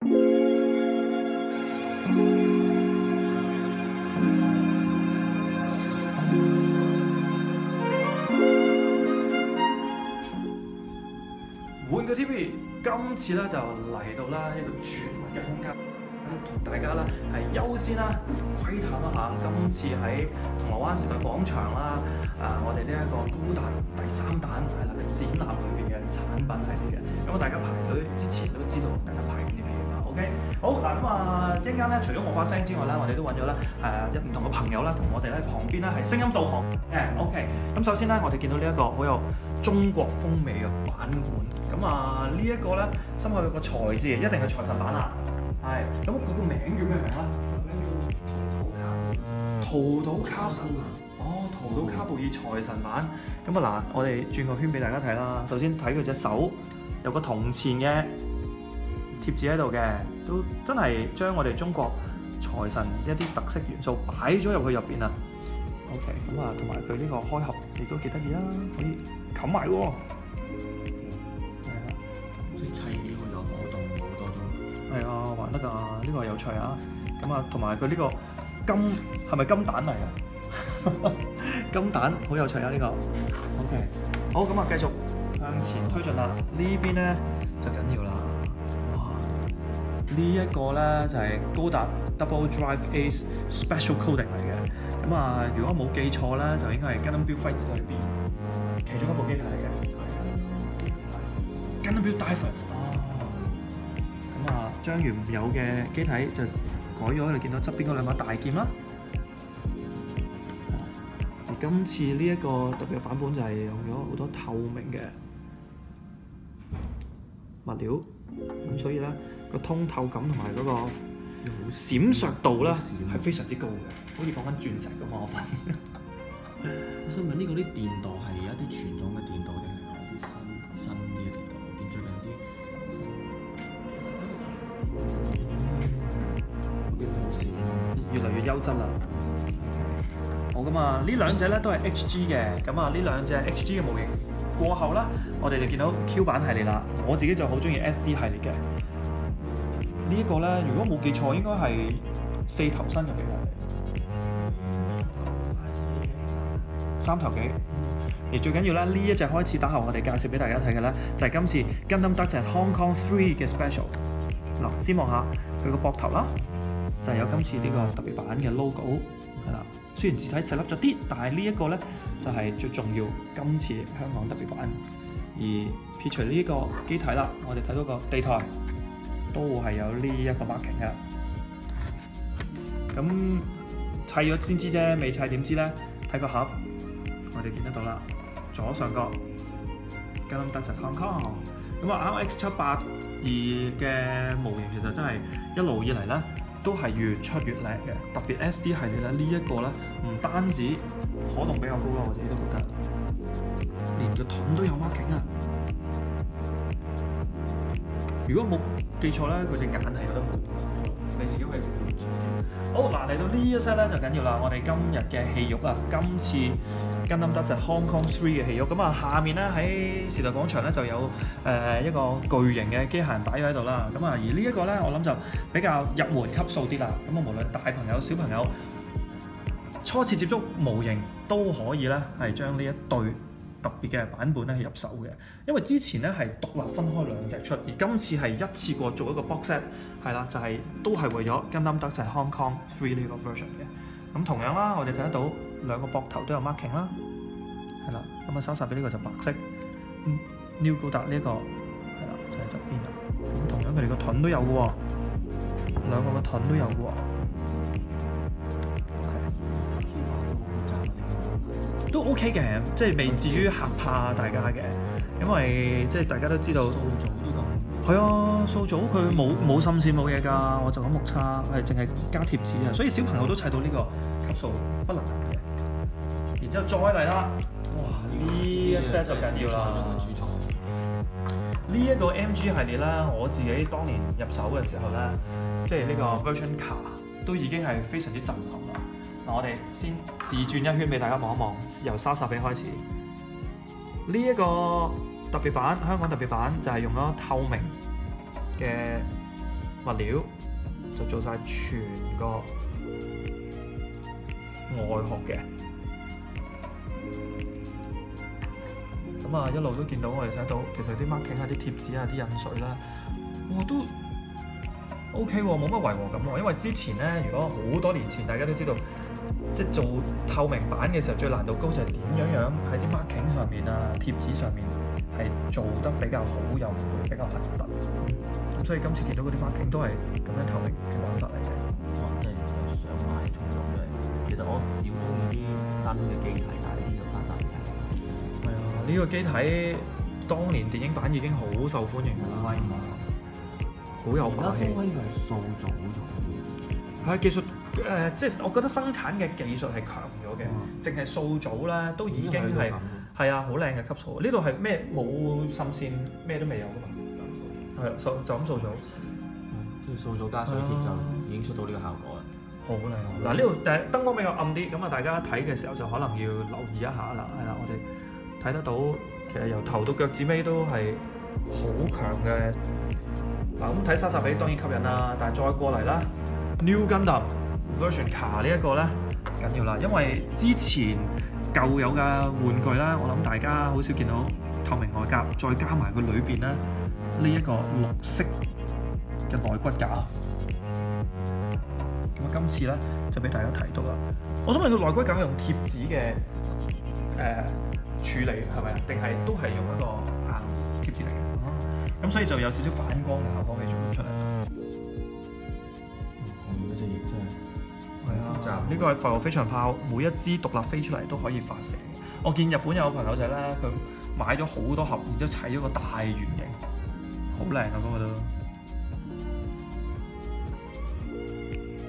換個 TV，今次咧就嚟到啦一個絕密嘅空間，同大家咧係優先啦窺探一下今次喺銅鑼灣時代廣場啦，啊我哋呢一個高達第三彈係啦嘅展覽裏邊嘅產品系列嘅，咁啊大家排隊之前都知道大家排緊啲咩啦，OK？好嗱咁啊一間咧除咗我發聲之外咧，我哋都揾咗咧誒一唔同嘅朋友啦，同我哋咧旁邊咧係聲音導航嘅，OK？咁首先咧我哋見到呢一個好有中國風味嘅版本，咁啊呢一個咧心口有個財字，一定係財神版啊，係，咁佢個名叫咩名咧？淘淘卡布，哦，淘淘卡布爾財神版，咁啊嗱，我哋轉個圈俾大家睇啦。首先睇佢隻手有個銅錢嘅貼紙喺度嘅，都真係將我哋中國財神一啲特色元素擺咗入去入邊啊。OK，咁啊，同埋佢呢個開合亦都幾得意啦，可以冚埋喎。係啊，玩得㗎，呢個有趣啊。咁啊，同埋佢呢個金係咪金蛋嚟啊？金蛋好有趣啊！呢、個 OK，好咁啊，繼續向前推進啦。呢邊咧就緊要啦。哇！呢一個咧就係高達 Double Drive Ace Special Coding 嚟嘅。咁啊，如果冇記錯咧，就應該係 Gundam Build Fight 裏邊其中一部機體嚟嘅。Gundam Build Divers。啊，將原有嘅機體就改咗，你見到側邊嗰兩把大劍啦。而今次呢一個特別嘅版本就係用咗好多透明嘅物料，咁所以咧個通透感同埋嗰個閃爍度咧係非常之高嘅，好似講緊鑽石咁啊！我發現。我想問呢個啲電鍍係一啲傳統嘅電鍍定質啦。好噶嘛，呢兩隻咧都係 HG 嘅，咁啊呢兩隻 HG 嘅模型過後啦，我哋就見到 Q 版系列啦。我自己就好中意 SD 系列嘅。呢一個咧，如果冇記錯，應該係四頭身嘅比例嚟，三頭幾。而最緊要咧，呢一隻開始打後，我哋介紹俾大家睇嘅咧，就係、今次 Gundam Duck 就 Hong Kong Three 嘅 Special。嗱，先望下佢個膊頭啦。就係有今次呢個特別版嘅 logo 係啦。雖然字體細粒咗啲，但係呢一個咧就係、最重要今次香港特別版。而撇除呢個機體啦，我哋睇到個地台都係有呢一個 marking 嘅。咁砌咗先知啫，未砌點知咧？睇個盒，我哋見得到啦，左上角 Gundam Duck Hong Kong。咁啊，RX 七八二嘅模型其實真係一路以嚟咧都係越出越靚嘅，特別 SD 系列咧呢一個咧唔單止可動比較高啦，我自己都覺得，連個桶都有 marking 啊！如果冇記錯咧，佢隻眼係有得換，你自己可以。好嗱，嚟到呢一 set 咧就緊要啦，我哋今日嘅戲肉啊，今次 Gundam Duck 就 Hong Kong Three 嘅戲肉，咁啊下面咧喺時代廣場咧就有誒、一個巨型嘅機械人擺咗喺度啦，咁啊而呢一個咧我諗就比較入門級數啲啦，咁啊無論大朋友小朋友初次接觸模型都可以咧係將呢一對特別嘅版本咧係入手嘅，因為之前咧係獨立分開兩隻出，而今次係一次過做一個 box set，係啦，就係、都係為咗 Gundam Duck 就係 Hong Kong Three 呢個 version 嘅。咁同樣啦，我哋睇得到兩個膊頭都有 marking 啦，係啦，咁啊收晒俾呢個就白色。New 高達呢個係啦，就喺側邊啦。咁同樣佢哋個盾都有嘅喎，兩個個盾都有嘅喎。都 OK 嘅，即係未至於嚇怕大家嘅，因為即係大家都知道個，數組都咁。係啊，數組佢冇冇心線冇嘢㗎，我就咁目測係淨係加貼紙啊，所以小朋友都砌到呢個級數不難嘅。然之後再嚟啦，哇！呢一 set 就緊要啦。呢一個 MG 系列啦，我自己當年入手嘅時候咧，即係呢個 version 卡都已經係非常之震撼啦。我哋先自轉一圈俾大家望一望，由沙薩比開始。呢、一個特別版，香港特別版就係用咗透明嘅物料，就做晒全個外殼嘅。咁啊，一路都見到我哋睇到，其實啲 marking 啊、啲貼紙啊、啲印水啦，哇都 OK 喎，冇乜違和感喎。因為之前咧，如果好多年前大家都知道，即係做透明版嘅時候，最難度高就係點樣樣喺啲 marking 上面啊、貼紙上面係做得比較好，又唔會比較核突。咁所以今次見到嗰啲 marking 都係咁樣透明嘅玩法嚟嘅。哇！真係想買衝動嘅。其實我少中意啲新嘅機體，但係呢啲就沙沙地係啊，呢、個機體當年電影版已經好受歡迎㗎啦好威猛。好有而家霸氣。都威佢係塑造咗。係技術誒、即係我覺得生產嘅技術係強咗嘅，嗯淨係塑組咧都已經係係啊，好靚嘅級數。呢度係咩冇滲線，咩都未有噶嘛。係啊，塑就咁塑組，跟住塑造加水貼就已經出到呢個效果啦。好靚。嗱呢度誒燈光比較暗啲，咁啊大家睇嘅時候就可能要留意一下啦。係啦，我哋睇得到，其實由頭到腳趾尾都係好強嘅。嗱咁睇莎莎比當然吸引啦，但係再過嚟啦，New Gundam Version 卡呢一個咧緊要啦，因為之前舊有嘅玩具啦，我諗大家好少見到透明外甲，再加埋佢裏邊咧呢一個綠色嘅內骨架。咁啊，今次咧就俾大家睇到啦。我想問佢內骨架係用貼紙嘅誒、處理係咪啊？定係都係用一個硬貼紙嚟嘅？咁、所以就有少少反光嘅效果嘅做咗出嚟。呢個係浮游飛翔炮，每一支獨立飛出嚟都可以發射。我見日本有朋友仔咧，佢買咗好多盒，然之後砌咗個大圓形，好靚啊嗰個都。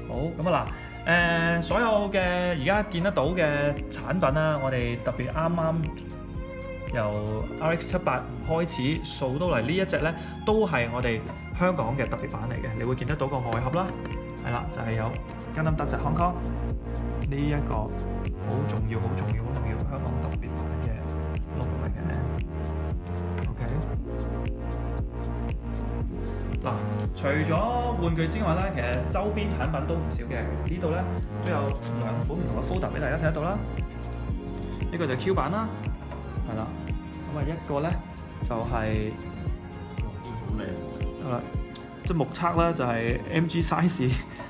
好咁啊嗱，誒、所有嘅而家見得到嘅產品啦，我哋特別啱啱由 RX 七八開始掃到嚟呢一隻咧，都係我哋香港嘅特別版嚟嘅。你會見得到個外盒啦，係啦，就係、有 Gundam 德籍 Hong Kong 呢一個好重要、好重要、好重要香港特別版嘅 logo 嚟嘅。OK。嗱，除咗玩具之外咧，其實周邊產品都唔少嘅。呢度咧都有兩款唔同嘅 folder 俾大家睇得到啦。呢個就係 Q 版啦，係啦。咁啊一個咧就係、哇，已經好靚。係啦，即係目測咧，就係 MG size，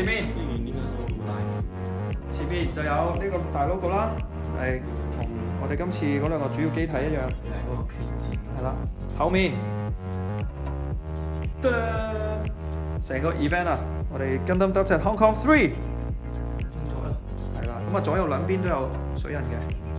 前面呢件應該都好大。前面就有呢個大 logo 啦，就係同我哋今次嗰兩個主要機體一樣，係嗰個決戰。係啦。後面，得成個 event 啊，我哋 Gundam 德籍 Hong Kong Three。清楚啦。係啦，咁啊左右兩邊都有水印嘅，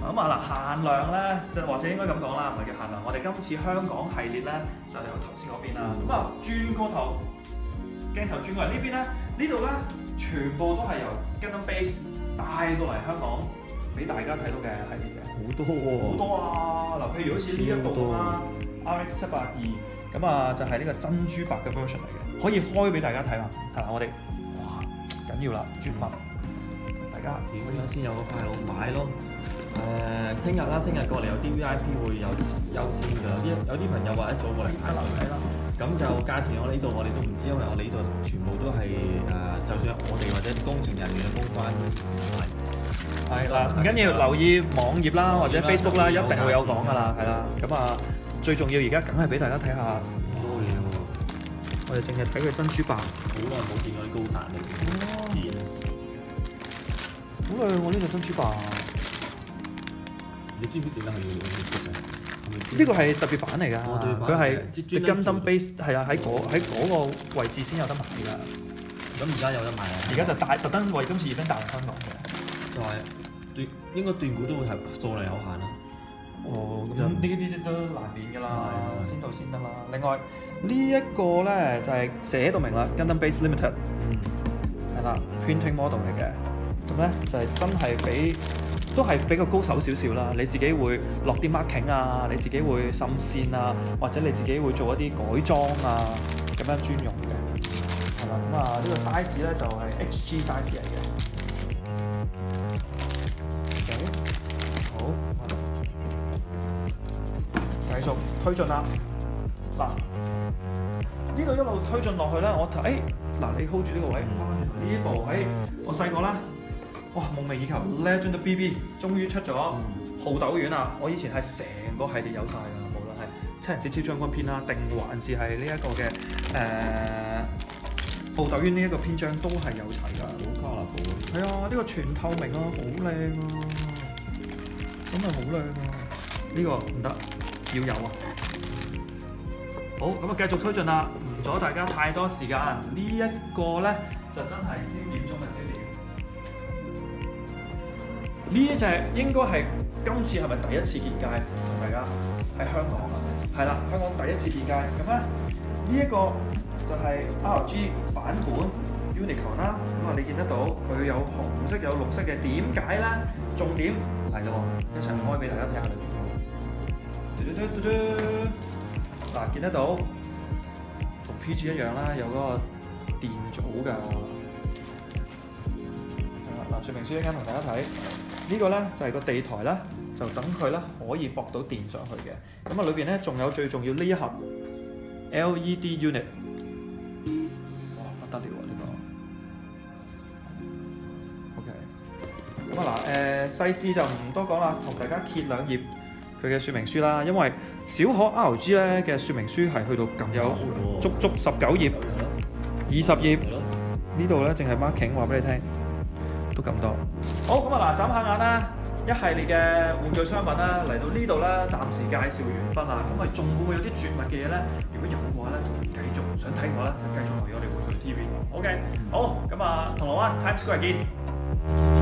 咁啊嗱，限量咧，就或者應該咁講啦，唔係叫限量。我哋今次香港系列咧，就由頭先嗰邊啦。咁啊，轉個頭，鏡頭轉過嚟呢邊咧，呢度咧全部都係由 Gundam Base 帶到嚟香港俾大家睇到嘅系列嘅。好多喎好多啊！嗱，譬如好似呢一部啦，RX 七八二，咁啊就係呢個珍珠白嘅 version 嚟嘅，可以開俾大家睇嘛。係啦，我哋哇緊要啦，絕密，大家點樣先有個快佬買咯？誒，聽日啦，聽日過嚟有啲 VIP 會有優先㗎。有啲有啲朋友話一早過嚟排隊係啦，咁就價錢我哋呢度我哋都唔知，因為我哋呢度全部都係誒，就算我哋或者工程人員嘅公關係係啦，唔緊要，留意網頁啦或者 Facebook 啦，一定會有講㗎啦，係啦。咁啊，最重要而家梗係俾大家睇下，多嘢喎，我哋淨係睇佢珍珠白，好耐冇見過啲高達。好靚喎呢度珍珠吧，你知唔知點解佢要用呢個嘅？呢個係特別版嚟㗎，哦特別版佢係即 The 專登 Base 係啊，喺嗰喺嗰個位置先有得買㗎。咁而家有得賣啊。而家就大特登為今次已經帶嚟香港嘅。就係斷應該斷股都會係數量有限啦。哦，咁呢啲都難免㗎啦，係先到先得啦。另外呢一個咧就係寫到明啦，Gundam Base Limited 嗯，係啦，printing model 嚟嘅。咧就係真係比都係比較高手少少啦。你自己會落啲 marking 啊，你自己會滲線啊，或者你自己會做一啲改裝啊，咁樣專用嘅。係啦，咁啊呢個 size 咧就係 HG size 嚟嘅。好，繼續推進啦。嗱，呢度一路推進落去咧，我睇，嗱，你 hold 住呢個位，哇呢部喺我細個咧，哇夢寐以求 Legend BB 終於出咗號斗丸啊！我以前係成個系列有晒㗎，無論係七人節超將軍篇啦，定還是係呢一個嘅誒號斗丸呢一個篇章都係有齊㗎。好卡拉布嘅。係啊，呢、個全透明啊，好靚啊，真係好靚啊！呢、個唔得，要有啊！好，咁啊繼續推進啦，唔阻大家太多時間。呢、一個咧就真係焦點中嘅焦點。呢一隻應該係今次係咪第一次見界？同大家喺香港啊，係啦，香港第一次見界。咁咧呢一個就係 RG 版本 Unicorn 啦。咁啊，你見得到佢有紅色有綠色嘅，點解咧？重點嚟咯，一齊開俾大家睇下裏邊。嘟嘟嘟嘟嘟嗱，見得到同 PG 一樣啦，有嗰個電組㗎。嗱，說明書一間同大家睇，呢個咧就係個地台啦，就等佢咧可以駁到電上去嘅。咁啊，裏邊咧仲有最重要呢一盒 LED unit，哇，不得了啊！呢、個 OK，咁啊嗱，誒、細緻就唔多講啦，同大家揭兩頁佢嘅說明書啦，因為小可 RG 咧嘅說明書係去到咁有足足十九頁、二十頁。呢度咧淨係 marking 話俾你聽，都咁多。好咁啊嗱，眨下眼啦，一系列嘅玩具商品啦，嚟到呢度啦，暫時介紹完畢啦。咁啊，仲會唔會有啲絕密嘅嘢咧？如果有嘅話咧，就繼續想睇嘅話咧，就繼續留意我哋玩具 TV。OK，好咁啊，銅鑼灣 Times Square 見。